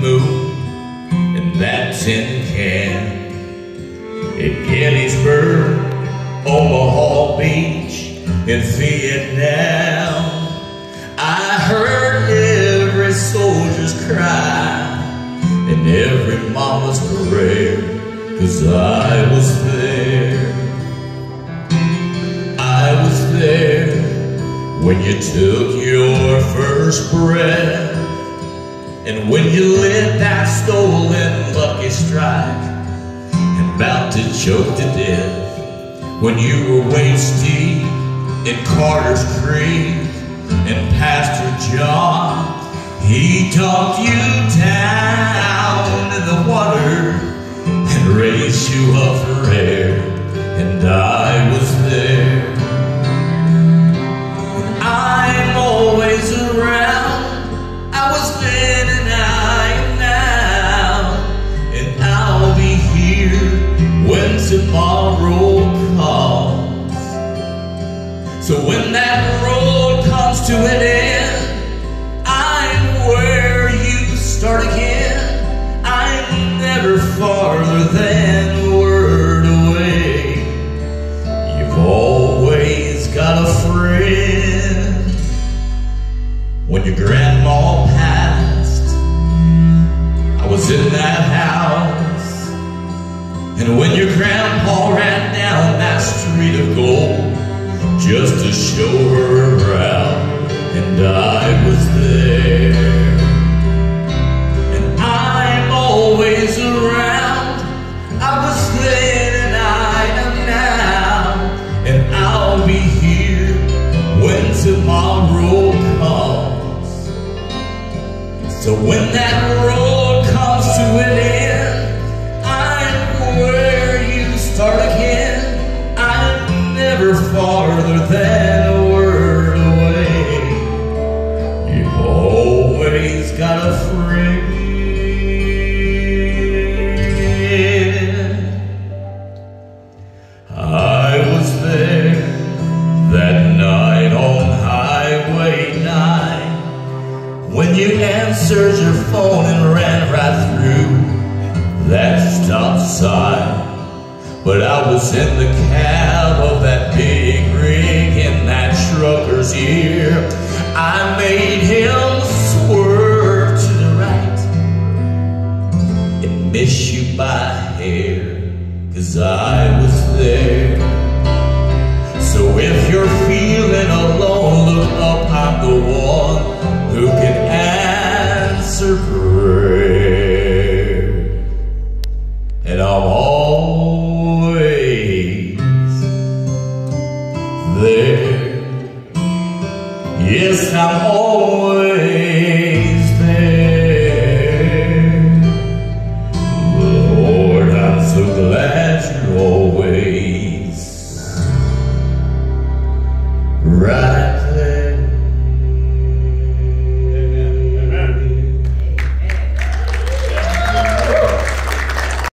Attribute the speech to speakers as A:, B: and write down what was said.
A: moon and that tin can in Gettysburg, Omaha Beach, in Vietnam. I heard every soldier's cry and every mama's prayer, cause I was there. I was there when you took your first breath and when you lit that stolen lucky strike, and about to choke to death, when you were waist deep in Carter's Creek, and Pastor John, he talked you down in the water and raised you up So when that road comes to an end, I'm where you start again. I'm never farther than a word away. You've always got a friend. When your grandma passed, I was in that house. And when your grandpa ran down that street of gold, just to show her around, and I was there. And I'm always around. I was then and I am now, and I'll be here when tomorrow comes. So when that road comes to an end, I'm where you start again. I'm never farther when you answered your phone and ran right through that stop sign. But I was in the cab of that big rig in that trucker's ear. I made him cause I was there. So if you're feeling alone, look up, I'm the one who can answer prayer. And I'm always there. Yes, I'm always